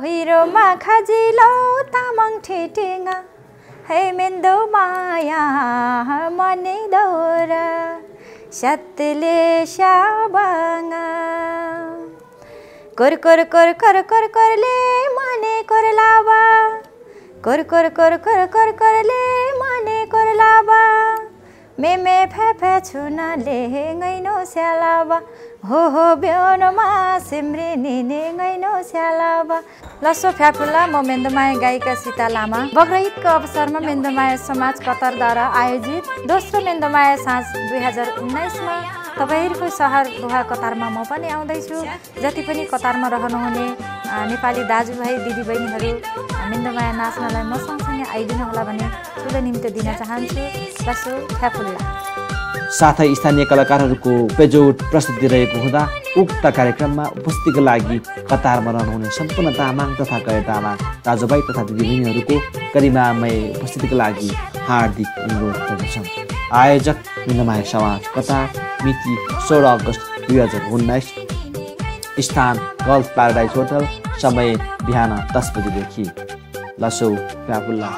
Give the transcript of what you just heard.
मा खजिलो तामाङ ठेटेङ्गा है मेन्दो माया मने दौरा सत्ले स्याबाङ्गा core core core core core कोरले माने कोर लावा core core core core core कोरले माने कोर लावा मे मे फे फे छुनाले ngैनो स्यालावा। हो हो ब्योनमा सिम्रे निने ngैनो स्यालावा। लसो फ्याफुल्ला म मेन्दमाया गायिका सीता लामा। बग्रहितको अवसरमा मेन्दमाया समाज कतारद्वारा आयोजित दोस्रो मेन्दमाया साँझ दुई हजार उन्नाइसमा तपाईँहरूको सहर गुहा कतारमा म पनि आउँदैछु। जति पनि कतारमा रहनुहुने नेपाली दाजुभाइ दिदीबहिनीहरू मेन्दमाया नाच्नलाई म सँगसँगै आइदिनु होला भने ठुलो निम्ति दिन चाहन्छु। लसो फ्याफुल्ला साथै स्थानीय कलाकारहरूको बेजोड प्रसिद्धि रहेको हुँदा उक्त कार्यक्रममा उपस्थितिको लागि कतारमा रहनुहुने सम्पूर्ण तामाङ तथा गैर तामाङ दाजुभाइ तथा दिदीबहिनीहरूको गरिमामय उपस्थितिको लागि हार्दिक अनुरोध गर्दछौँ। आयोजक मिनमाय समाज कतार मिति सोह्र अगस्त दुई हजार उन्नाइस। स्थान गल्फ प्याराडाइज होटल समय बिहान दस बजेदेखि। लसो फ्याफुल्ला